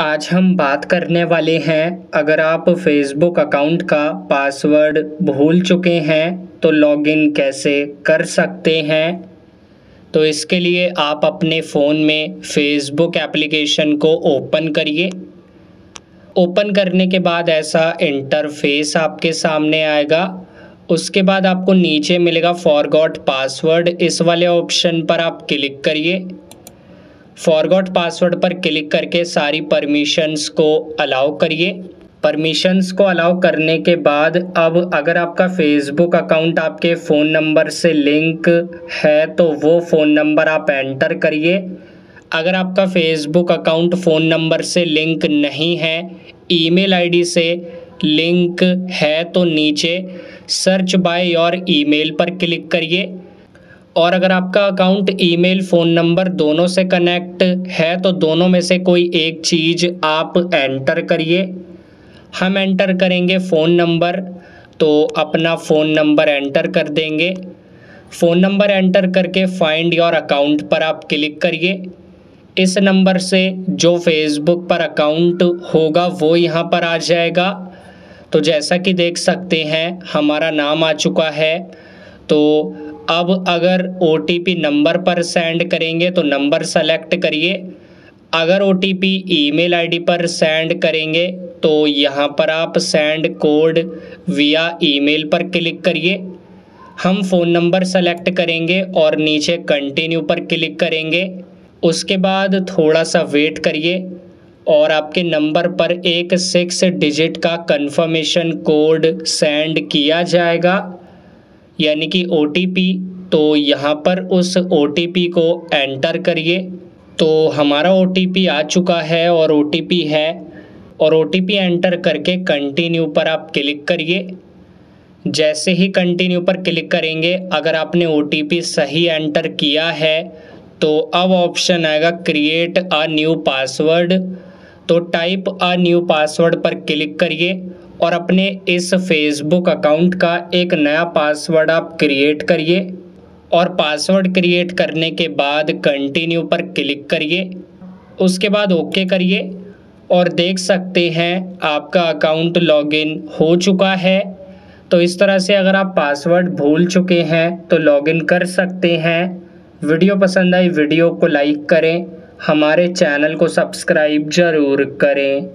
आज हम बात करने वाले हैं। अगर आप फेसबुक अकाउंट का पासवर्ड भूल चुके हैं तो लॉगिन कैसे कर सकते हैं? तो इसके लिए आप अपने फ़ोन में फेसबुक एप्लीकेशन को ओपन करिए। ओपन करने के बाद ऐसा इंटरफेस आपके सामने आएगा। उसके बाद आपको नीचे मिलेगा फॉरगॉट पासवर्ड इस वाले ऑप्शन पर आप क्लिक करिए। फॉरगॉट पासवर्ड पर क्लिक करके सारी परमिशंस को अलाउ करिए। परमिशंस को अलाउ करने के बाद अब अगर आपका फेसबुक अकाउंट आपके फ़ोन नंबर से लिंक है तो वो फ़ोन नंबर आप एंटर करिए। अगर आपका फेसबुक अकाउंट फ़ोन नंबर से लिंक नहीं है ईमेल आईडी से लिंक है तो नीचे सर्च बाय योर ईमेल पर क्लिक करिए। और अगर आपका अकाउंट, ईमेल, फ़ोन नंबर दोनों से कनेक्ट है तो दोनों में से कोई एक चीज़ आप एंटर करिए। हम एंटर करेंगे फ़ोन नंबर तो अपना फ़ोन नंबर एंटर कर देंगे। फ़ोन नंबर एंटर करके फाइंड योर अकाउंट पर आप क्लिक करिए। इस नंबर से जो फेसबुक पर अकाउंट होगा, वो यहाँ पर आ जाएगा। तो जैसा कि देख सकते हैं, हमारा नाम आ चुका है। तो अब अगर ओटीपी नंबर पर सेंड करेंगे तो नंबर सेलेक्ट करिए। अगर O T P email ID पर सेंड करेंगे तो यहाँ पर आप सेंड कोड विया ईमेल पर क्लिक करिए। हम फ़ोन नंबर सेलेक्ट करेंगे और नीचे कंटिन्यू पर क्लिक करेंगे। उसके बाद थोड़ा सा वेट करिए और आपके नंबर पर एक सिक्स डिजिट का कंफर्मेशन कोड सेंड किया जाएगा। यानी कि ओटीपी तो यहाँ पर उस ओटीपी को एंटर करिए। तो हमारा ओटीपी आ चुका है और ओटीपी है। और ओटीपी एंटर करके कंटिन्यू पर आप क्लिक करिए। जैसे ही कंटिन्यू पर क्लिक करेंगे, अगर आपने ओटीपी सही एंटर किया है तो अब ऑप्शन आएगा क्रिएट अ न्यू पासवर्ड तो टाइप अ न्यू पासवर्ड पर क्लिक करिए। और अपने इस फेसबुक अकाउंट का एक नया पासवर्ड आप क्रिएट करिए और पासवर्ड क्रिएट करने के बाद कंटिन्यू पर क्लिक करिए। उसके बाद ओके करिए और देख सकते हैं आपका अकाउंट लॉगिन हो चुका है। तो इस तरह से अगर आप पासवर्ड भूल चुके हैं तो लॉगिन कर सकते हैं। वीडियो पसंद आई वीडियो को लाइक करें, हमारे चैनल को सब्सक्राइब ज़रूर करें।